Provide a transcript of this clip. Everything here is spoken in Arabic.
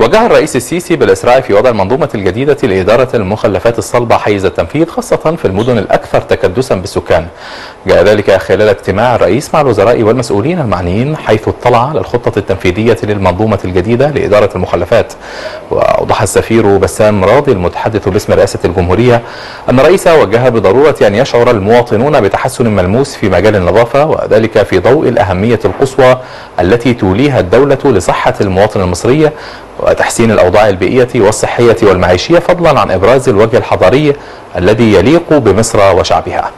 وجه الرئيس السيسي بالإسراع في وضع المنظومة الجديدة لإدارة المخلفات الصلبة حيز التنفيذ خاصة في المدن الأكثر تكدسا بالسكان. جاء ذلك خلال اجتماع الرئيس مع الوزراء والمسؤولين المعنيين حيث اطلع على الخطة التنفيذية للمنظومة الجديدة لإدارة المخلفات. وأوضح السفير بسام راضي المتحدث باسم رئاسة الجمهورية أن الرئيس وجه بضرورة أن يشعر المواطنون بتحسن ملموس في مجال النظافة وذلك في ضوء الأهمية القصوى التي توليها الدولة لصحة المواطن المصري وتحسين الأوضاع البيئية والصحية والمعيشية فضلا عن إبراز الوجه الحضاري الذي يليق بمصر وشعبها.